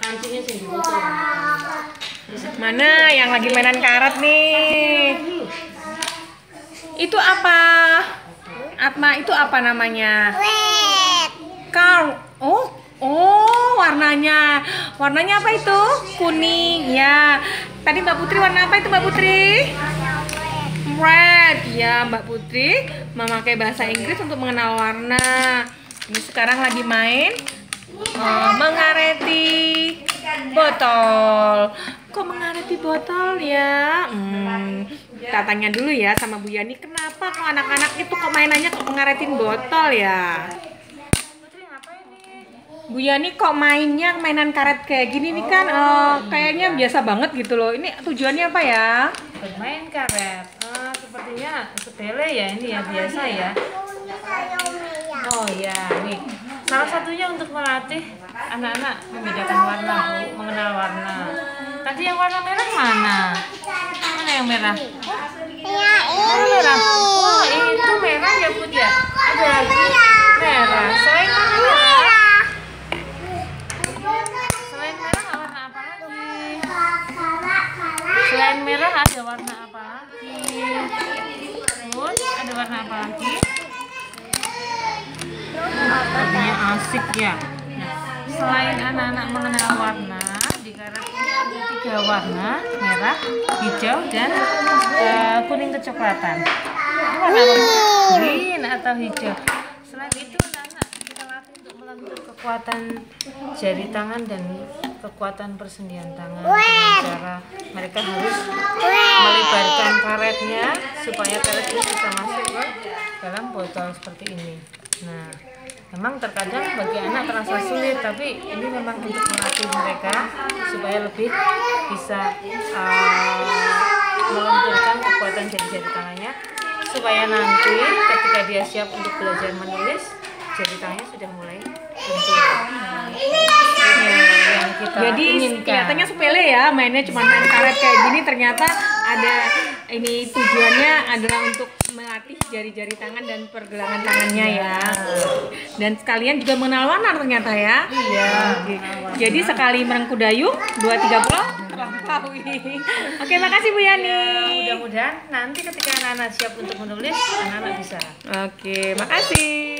Dibutuh. Mana yang lagi mainan karet nih? Itu apa? Atma itu apa namanya? Kar. Oh, oh, warnanya. Warnanya apa itu? Kuning. Ya. Tadi Mbak Putri warna apa itu Mbak Putri? Red. Ya, Mbak Putri memakai bahasa Inggris untuk mengenal warna. Ini sekarang lagi main eh, mengareti botol. Kok mengareti botol ya? Hmm, kita tanya dulu ya sama Bu Yani, kenapa kok anak-anak itu kok mainannya kok mengaretin botol ya? Bu Yani kok mainnya mainan karet kayak gini nih kan eh, kayaknya biasa banget gitu loh. Ini tujuannya apa ya? Bermain karet. Ah, sepertinya sepele ya ini ya biasa ya. Oh ya, nih. Salah satunya untuk melatih anak-anak membedakan warna. Tadi yang warna merah mana? Mana yang merah? Oh, merah. Oh, itu merah ya, Bud ya? Ada lagi merah. Selain warna merah, selain merah warna apa lagi? Selain merah ada warna apa lagi? Bud, ada warna apa lagi? Warnanya asik ya. Nah, selain anak-anak mengenal warna, di karet ini ada tiga warna, merah, hijau, dan eh, kuning kecoklatan. Warna? Green atau hijau. Selain itu, anak-anak kita latih untuk melentur kekuatan jari tangan dan kekuatan persendian tangan dengan cara mereka harus melebarkan karetnya supaya karet ini bisa masuk ke dalam botol seperti ini. Nah, memang terkadang bagi anak terasa sulit, tapi ini memang untuk melatih mereka supaya lebih bisa uh, kekuatan jari-jari tangannya supaya nanti ketika dia siap untuk belajar menulis jari tangannya sudah mulai lentur. Jadi inginkan. kelihatannya sepele ya, mainnya cuma main karet kayak gini ternyata ada ini tujuannya adalah untuk melatih jari-jari tangan dan pergelangan tangannya ya. Dan sekalian juga mengenal warna ternyata ya. Iya. Oke. Jadi sekali merengku dayung, dua tiga pulau terlampaui. Oke, makasih Bu Yani. Mudah-mudahan nanti ketika anak-anak siap untuk menulis, anak-anak bisa. Oke, makasih.